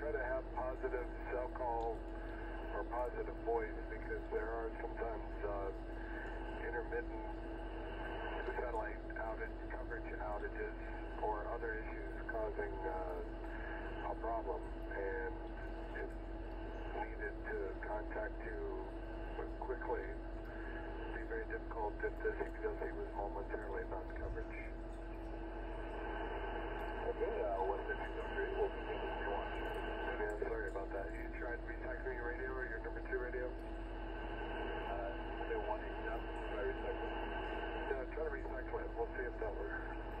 try to have positive SELCAL or positive voice because there are sometimes uh, intermittent satellite outage coverage outages or other issues causing uh, a problem, and if needed to contact you quickly, it'd be very difficult if the CPDLC was momentarily not coverage. power.